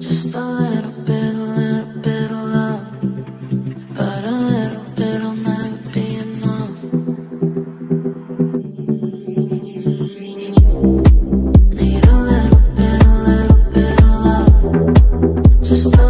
Just a little bit, a little bit of love. But a little bit'll never be enough. Need a little bit, a little bit of love. Just